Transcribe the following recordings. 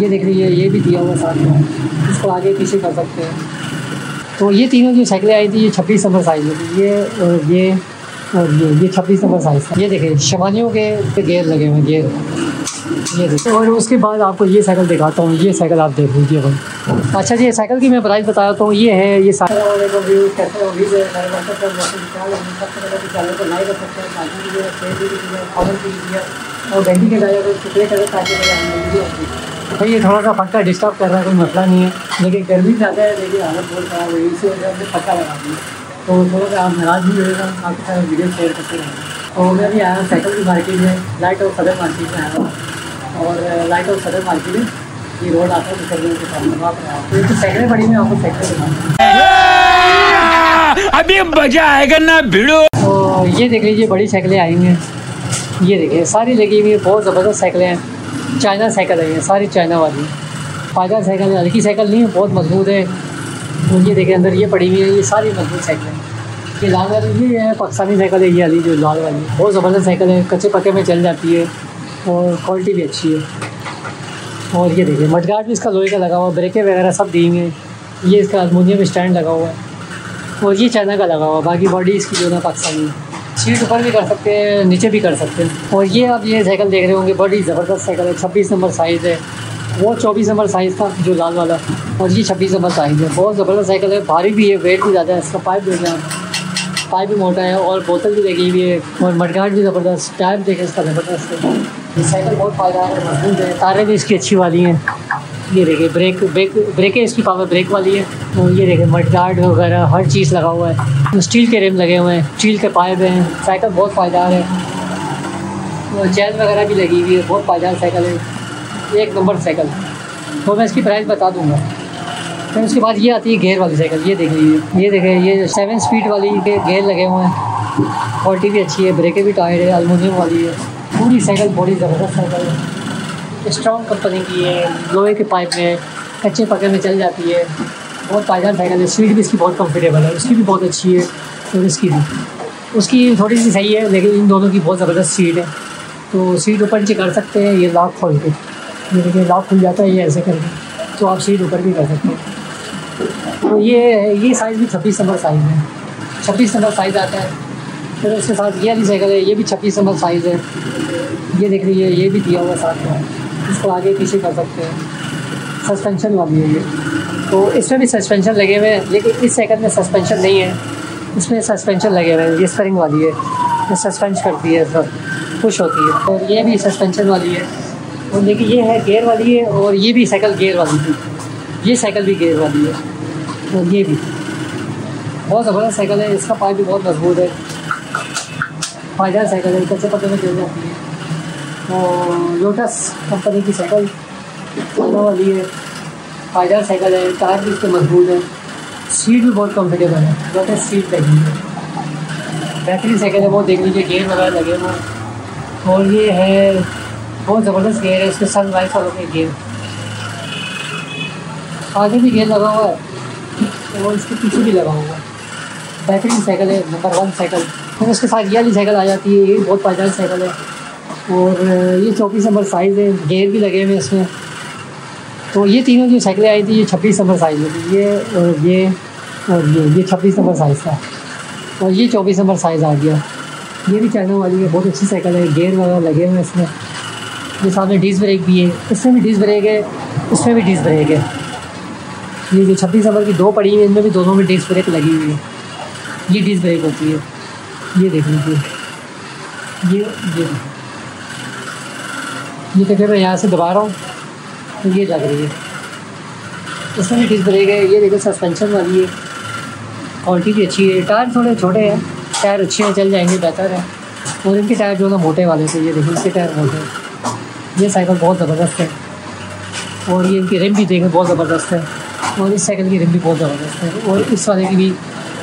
ये देख लीजिए ये भी दिया हुआ साथ में। इसको आगे पीछे कर सकते हैं। तो ये तीनों जो साइकिलें आई थी, ये छब्बीस नंबर साइज़ थी ये, और ये और ये ये छब्बीस नंबर साइज़ था ये देखिए शमानियों के गेयर लगे हुए गेयर ये देखिए और उसके बाद आपको ये साइकिल दिखाता हूँ, ये साइकिल आप देख लीजिए भाई। अच्छा जी साइकिल की मैं प्राइस बताता हूँ, ये है ये और घंटी के जाएगा भाई ये थोड़ा सा पक्का डिस्टर्ब कर रहा है कोई मसला नहीं है। लेकिन गर्मी ज़्यादा है लेकिन हालत बहुत ख़राब हुई इसी वजह से पक्का लगा दी। तो थोड़ा सा आप नाराज़ भी होगा आपके साथ वीडियो शेयर करते रहेंगे। और मैं भी आया साइकिल की मार्केट में लाइट और सदर मार्केट में आया हूँ। और लाइट और सदर मार्केट में ये रोड आता है निकलने के सामने आया तो साइकिलें पड़ी मैं आपको साइकिल अभी मज़ा आएगा ना भिड़ो। तो ये देख लीजिए बड़ी साइकिलें आई हैं ये देखिए सारी लगी हुई है बहुत ज़बरदस्त साइकिलें हैं। चाइना साइकिल है ये, सारी चाइना वाली। फ़ायदा साइकिल हल्की साइकिल नहीं है, बहुत मज़बूत है। तो ये देखें, अंदर ये पड़ी हुई है, ये सारी मज़बूत साइकिल है। ये लाल वाली ये है, पाकिस्तानी साइकिल है, ये वाली जो लाल वाली। बहुत ज़बरदस्त साइकिल है, कच्चे पक्के में चल जाती है और क्वालिटी भी अच्छी है। और ये देखिए मडगार्ड भी इसका लोहे का लगा हुआ ब्रेकें वगैरह सब दी हुई हैं। ये इसका अलमोनियम स्टैंड लगा हुआ है। और ये चाइना का लगा हुआ, बाकी बॉडी इसकी जो है पाकिस्तानी है। सीट ऊपर भी कर सकते हैं, नीचे भी कर सकते हैं। और ये आप ये साइकिल देख रहे होंगे, बड़ी ज़बरदस्त साइकिल है, छब्बीस नंबर साइज़ है। वो चौबीस नंबर साइज़ था, जो लाल वाला, और ये छब्बीस नंबर साइज़ है। बहुत ज़बरदस्त साइकिल है, भारी भी है वेट भी ज़्यादा है, इसका पाइप देख रहे हैं। पाइप भी मोटा है, और बोतल भी लगी हुई है, और मटगाट भी ज़बरदस्त टायर देखें इसका ज़बरदस्त है। साइकिल बहुत फ़ायदा है मज़बूत है, तारे भी इसकी अच्छी वाली हैं। ये देखिए ब्रेक ब्रेक ब्रेकें इसकी पावर ब्रेक वाली है। और ये देखिए मड गार्ड वगैरह, हर चीज़ लगा हुआ है। स्टील के रिम लगे हुए हैं स्टील के पाइप हैं। साइकिल बहुत पायदार है। चैन वगैरह भी लगी हुई है, बहुत पायदार साइकिल है। एक नंबर साइकिल तो मैं इसकी प्राइस बता दूँगा। फिर उसके बाद ये आती है गेयर वाली साइकिल ये देख लीजिए। ये देखें, ये सेवन स्पीड वाली के गेयर लगे हुए हैं। क्वालिटी भी अच्छी है ब्रेकें भी टायर है अलमोनियम वाली है। पूरी साइकिल बड़ी ज़बरदस्त साइकिल है। स्ट्रॉन्ग कंपनी की है, लोहे के पाइप में, कच्चे पक्के में चल जाती है। बहुत पायदार साइकिल है सीट भी इसकी बहुत कंफर्टेबल है उसकी भी बहुत अच्छी है और इसकी भी। उसकी थोड़ी सी सही है, लेकिन इन दोनों की बहुत ज़बरदस्त सीट है। तो सीट ऊपर नीचे कर सकते हैं, ये लॉक खोल के। ये देखिए लॉक खुल जाता है, ये ऐसे करके तो आप सीट ऊपर भी कर सकते हैं। तो ये ये साइज़ भी छब्बीस नंबर साइज़ है। छब्बीस नंबर साइज़ आता है। फिर उसके साथ ये वाली साइकिल है, ये भी छब्बीस नंबर साइज़ है। ये देख लीजिए, ये भी दिया हुआ साथ में इसको आगे पीछे कर सकते हैं। सस्पेंशन वाली है ये। तो इसमें भी सस्पेंशन लगे हुए हैं, लेकिन इस साइकिल में सस्पेंशन नहीं है। इसमें सस्पेंशन लगे हुए हैं, ये स्परिंग वाली है। ये सस्पेंश करती है, सब खुश होती है। और ये भी सस्पेंशन वाली है। और लेकिन ये है गेयर वाली है, और ये भी साइकिल गेयर वाली थी ये साइकिल भी गेयर वाली है। और ये भी। बहुत ज़बरदस्त साइकिल है, इसका पाइप भी बहुत मज़बूत है। फ़ायदा साइकिल है कैसे पते में चल जाती है। और लोटस कंपनी की साइकिल वाली है। फ़ायदा साइकिल है टायर भी इसके मज़बूत है। सीट भी बहुत कम्फर्टेबल है लोटस सीट लगी है। बेहतरीन साइकिल है, वो देख लीजिए गेयर वगैरह लगे हुए और ये है, बहुत ज़बरदस्त गेयर है, इसके सन वाइफ के गेयर आगे भी गेयर लगा हुआ है, और इसके पीछे भी लगा हुआ है। बेहतरीन साइकिल है नंबर वन साइकिल फिर उसके साथ ये वाली साइकिल आ जाती है, ये बहुत पायदार साइकिल है। और ये चौबीस नंबर साइज़ है गेयर भी लगे हुए हैं इसमें। तो ये तीनों जो साइकिलें आई थी, ये छब्बीस नंबर साइज़ में ये और ये और ये ये छब्बीस नंबर साइज़ था। और ये चौबीस नंबर साइज़ आ गया। ये भी चाइना वाली है, बहुत अच्छी साइकिल है गेयर वगैरह लगे हुए हैं इसमें। ये सामने डिस ब्रेक भी है। इसमें भी डिस ब्रेक है, इसमें भी डिस ब्रेक है। ये जो छब्बीस नंबर की दो पड़ी हुई है, इनमें भी दोनों में डिस ब्रेक लगी हुई है। ये डिस ब्रेक होती है। ये देख लीजिए। ये ये ये देखिए मैं यहाँ से दबा रहा हूँ। तो ये लग रही है। इसमें भी डिस्क ब्रेक है। ये देखो सस्पेंशन वाली है। क्वालिटी भी अच्छी है। टायर थोड़े छोटे हैं। टायर अच्छे हैं, चल जाएँगे, बेहतर है। और इनके टायर जो है मोटे वाले थे ये देखिए इसके टायर मोटे हैं। ये साइकिल बहुत ज़बरदस्त है। और ये इनकी रिम भी देखें, बहुत ज़बरदस्त है। और इस साइकिल की रिम भी बहुत ज़बरदस्त है। और इस वाले की भी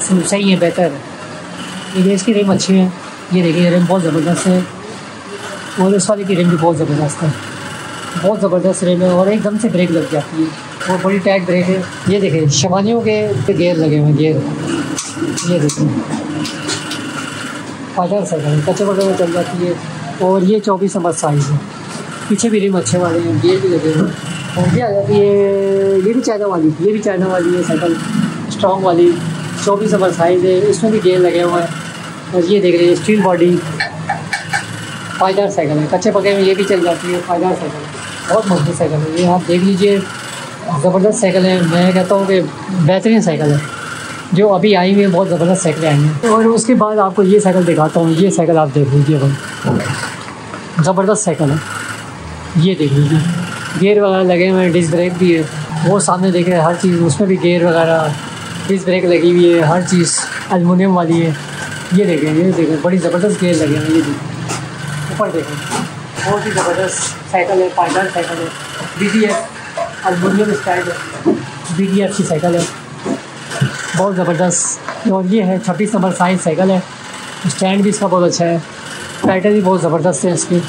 सही है, बेहतर है। ये इसकी रिम अच्छी है। ये देखिए रिम बहुत ज़बरदस्त है। और इस वाले की रिम भी बहुत ज़बरदस्त है। बहुत ज़बरदस्त रिम है और एकदम से ब्रेक लग जाती है। और बड़ी टाइट ब्रेक है। ये देखें शमानियों के गेयर लगे हुए हैं गेयर ये देखें। पाँच साइकिल कच्चे पटे में चल जाती है। और ये चौबीस नंबर साइज़ है। पीछे भी रिम अच्छे वाले हैं गेयर भी लगे हुए हैं। और ये आ जाती है, ये भी चाइना वाली, ये भी चाइना वाली है साइकिल स्ट्रॉन्ग वाली। चौबीस नंबर साइज़ है। इसमें भी गेयर लगे हुए हैं। और ये देख रहे हैं स्टील बॉडी फायदार साइकिल है। कच्चे पके में ये भी चल जाती है फायदार साइकिल है। बहुत मज़बूत साइकिल है। ये आप देख लीजिए, ज़बरदस्त साइकिल है। मैं कहता हूँ कि बेहतरीन साइकिल है। जो अभी आई हुई है, बहुत ज़बरदस्त साइकिलें आई हैं। और उसके बाद आपको ये साइकिल दिखाता हूँ। ये साइकिल आप देख लीजिए भाई। ज़बरदस्त साइकिल है। ये देख लीजिए। गेयर वगैरह लगे हुए हैं डिस्क ब्रेक भी है। वो सामने देख रहे हैं, हर चीज़। उसमें भी गेयर वगैरह डिस्क ब्रेक लगी हुई है, हर चीज़। अलमुनियम वाली है। ये देखें ये देखें बड़ी ज़बरदस्त गेयर लगे हैं, ये देखें ऊपर देखें बहुत ही ज़बरदस्त साइकिल है पायदार साइकिल है। B D F aluminium style है। बी डी एफ़ की साइकिल है। बहुत ज़बरदस्त। और ये है छब्बीस नंबर साइज़ साइकिल है। स्टैंड भी इसका बहुत अच्छा है। पैटर्न भी बहुत ज़बरदस्त है इसकी।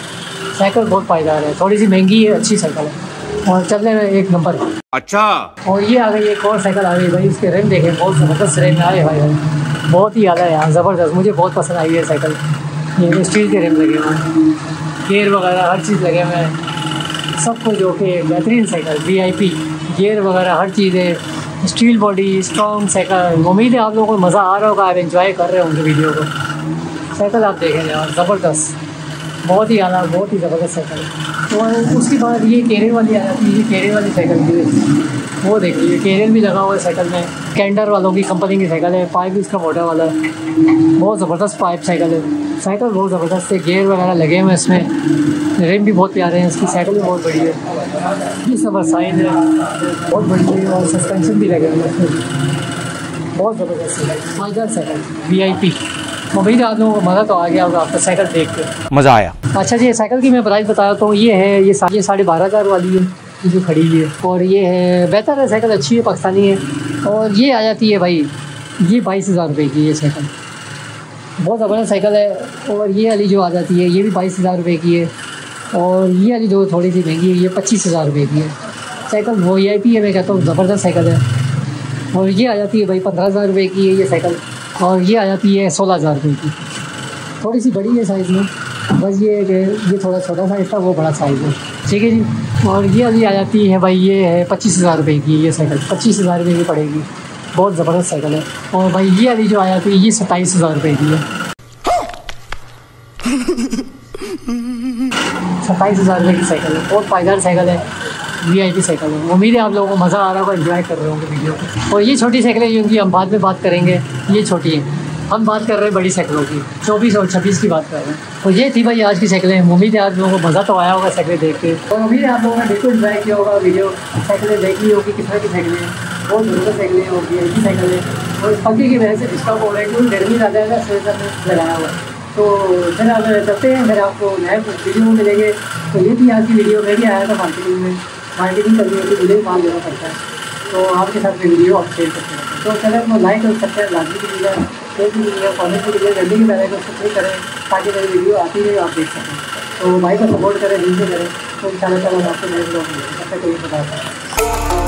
साइकिल बहुत पायदार है। थोड़ी सी महँगी है अच्छी साइकिल है। और चलने में एक नंबर अच्छा। और ये आ गई एक और साइकिल आ गई भाई। इसके रिम देखें। बहुत ज़बरदस्त रिम आए भाई भाई बहुत ही आला है यहाँ ज़बरदस्त। मुझे बहुत पसंद आई है साइकिल ये स्टील के रिम लगे हुए हैं गेयर वगैरह, हर चीज़ लगे हुए हैं। सब कुछ जो कि बेहतरीन cycle V I P gear वगैरह, हर चीज़। है स्टील बॉडी स्ट्रॉन्ग साइकिल उम्मीद है आप लोगों को मज़ा आ रहा होगा, आप इन्जॉय कर रहे होंगे वीडियो को। साइकिल आप देखें यार, ज़बरदस्त। बहुत ही आला बहुत ही ज़बरदस्त साइकिल है और उसके बाद ये केरियर वाली आ जाती है, ये केरियर वाली साइकिल भी वो देख लीजिए केरियर भी लगा हुआ है साइकिल में। कैंडर वालों की कंपनी की साइकिल है पाइप भी इसका मोटा वाला है। बहुत ज़बरदस्त पाइप साइकिल है। साइकिल बहुत ज़बरदस्त है गेयर वगैरह लगे हुए हैं इसमें। रिम भी बहुत प्यारे हैं, इसकी साइकिल भी बहुत बड़ी है। ये सब साइज़ है। बहुत बड़ी है और सस्पेंशन भी लगे हुए हैं बहुत ज़बरदस्त है। साइकिल वी आई पी है आप लोगों को मज़ा तो आ गया होगा आपका साइकिल देख के। मज़ा आया। अच्छा जी साइकिल की मैं प्राइस बता देता हूँ ये है ये सा, ये साढ़े बारह हज़ार वाली है जो खड़ी है। और ये है बेहतर है साइकिल अच्छी है पाकिस्तानी है। और ये आ जाती है भाई ये बाईस हज़ार रुपये की ये साइकिल। बहुत ज़बरदस्त साइकिल है। और ये वाली जो आ जाती है ये भी बाईस हज़ार रुपये की है। और ये वाली जो थोड़ी सी महँगी है ये पच्चीस हज़ार रुपये की है। साइकिल वो आई पी है मैं कहता हूँ ज़बरदस्त साइकिल है। और ये आ जाती है भाई पंद्रह हज़ार रुपये की है ये साइकिल। और ये आ जाती है सोलह हज़ार रुपये की थोड़ी सी बड़ी है साइज़ में, बस ये है कि ये थोड़ा छोटा साइज़ था, वो बड़ा साइज़ है। ठीक है जी? और ये अभी आ जाती है भाई ये है पच्चीस हज़ार रुपये की ये साइकिल पच्चीस हज़ार रुपये की पड़ेगी। बहुत ज़बरदस्त साइकिल है। और भाई ये अभी जो आ जाती है ये सत्ताईस हज़ार रुपये की है। सत्ताईस हज़ार रुपये की साइकिल है। बहुत पायदार साइकिल है। वी आई पी साइकिल उम्मीद है आप लोगों को मज़ा आ रहा होगा इन्जॉय कर रहे होंगे वीडियो और ये छोटी साइकिलें जिनकी हम बाद में बात करेंगे। ये छोटी है। हम बात कर रहे हैं बड़ी साइकिलों की। चौबीस और छब्बीस की बात कर रहे हैं। तो ये थी भाई आज की साइकिलें उम्मीद है आप लोगों को मज़ा तो आया होगा साइकिलें देख के। और उम्मीद है आप लोगों ने बिल्कुल इन्जॉय किया होगा वीडियो साइकिलें देख होगी, किस तरह की साइकिलें बहुत ज़रूरत साइकिलें आई पी साइकिलें और इस पंखे की वजह से डिस्टर्ब हो रहा है, क्योंकि गर्मी ज़्यादा है स्वेटर लगाया हुआ तो फिर आप चलते हैं, फिर आपको नए वीडियो मिलेंगे। तो ये थी आज की वीडियो में भी आया था मार्केटिंग में। मार्केटिंग करनी होती है, मुझे माल देना पड़ता है। तो आपके साथ में वीडियो आप शेयर करते हैं। तो चले अपना लाइक कर सकते हैं लाजमी कीजिएगा। शेयर कीजिएगा कॉमेंट कीजिएगा जल्दी की तरह को सब्सक्राइब करें, ताकि मेरी वीडियो आती रहे, आप देख सकें। तो भाई को सपोर्ट करें हिंदी करें। तो इन शाला आपको नए ब्लॉग मिलेगा सबसे कोई कोई बता